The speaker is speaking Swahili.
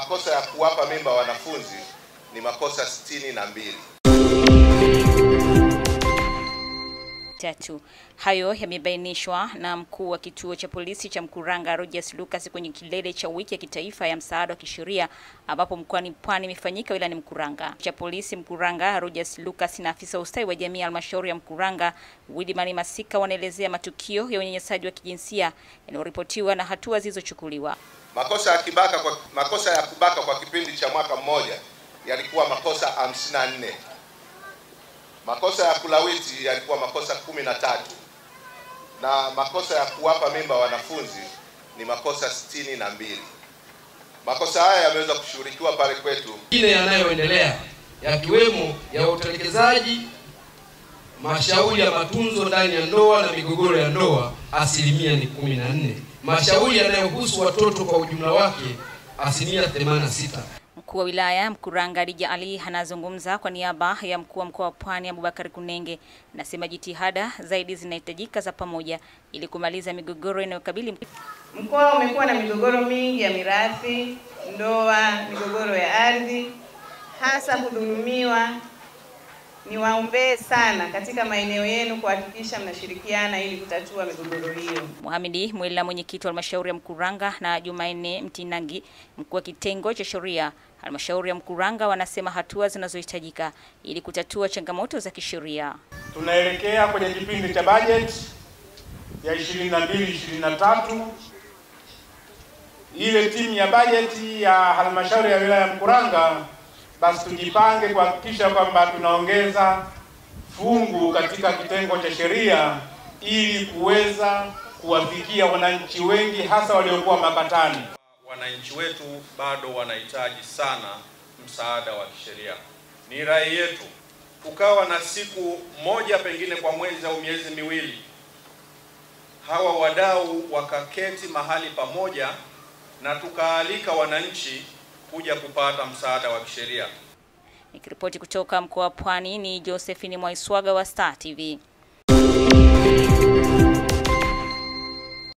Makosa ya kuwapa mimba wanafunzi ni makosa sitini na mbili. Tatu. Hayo yamebainishwa na mkuu wa kituo cha polisi cha Mkuranga Rogers Lucas kwenye kilele cha wiki ya kitaifa ya msaada wa kisheria ambapo mkoani Pwani imefanyika wilayani Mkuranga. Cha polisi Mkuranga Rogers Lucas na afisa ustawi wa jamii halmashauri ya Mkuranga Williman Masika wanaelezea matukio ya unyanyasaji wa kijinsia yanayoripotiwa na hatua zilizochukuliwa. Makosa ya kibaka kwa, makosa ya kubaka kwa kipindi cha mwaka mmoja yalikuwa makosa 54. Makosa ya kulawiti yalikuwa makosa kumi na tatu na makosa ya kuwapa mimba wanafunzi ni makosa sitini na mbili. Makosa haya yameweza kushughulikiwa pale kwetu. mengine yanayoendelea yakiwemo ya utelekezaji, mashauri ya matunzo ndani ya ndoa na migogoro ya ndoa, asilimia ni kumi na nne. Mashauri yanayohusu watoto kwa ujumla wake, asilimia 86. Mkuu wa wilaya Mkuranga Dija Ali anazungumza kwa niaba ya mkuu wa mkoa wa Pwani Abubakar Kunenge, nasema jitihada zaidi zinahitajika za pamoja ili kumaliza migogoro inayokabili Mkoa umekuwa na migogoro mingi ya mirathi, ndoa, migogoro ya ardhi, hasa kudhulumiwa. Niwaombee sana katika maeneo yenu kuhakikisha mnashirikiana ili kutatua migogoro hiyo. Muhamidi Mwela, mwenyekiti wa halmashauri ya Mkuranga, na Jumanne Mtinangi, mkuu wa kitengo cha sheria halmashauri ya Mkuranga, wanasema hatua zinazohitajika ili kutatua changamoto za kisheria. Tunaelekea kwenye kipindi cha bajeti ya 22 23. Ile timu ya bajeti ya halmashauri ya wilaya ya Mkuranga, basi tujipange kuhakikisha kwamba tunaongeza fungu katika kitengo cha sheria ili kuweza kuwafikia wananchi wengi hasa waliokuwa makatani. Wananchi wetu bado wanahitaji sana msaada wa kisheria. Ni rai yetu kukawa na siku moja pengine kwa mwezi au miezi miwili, hawa wadau wakaketi mahali pamoja na tukaalika wananchi kuja kupata msaada wa kisheria. Nikiripoti kutoka mkoa wa Pwani ni Josephine Mwaiswaga wa Star TV.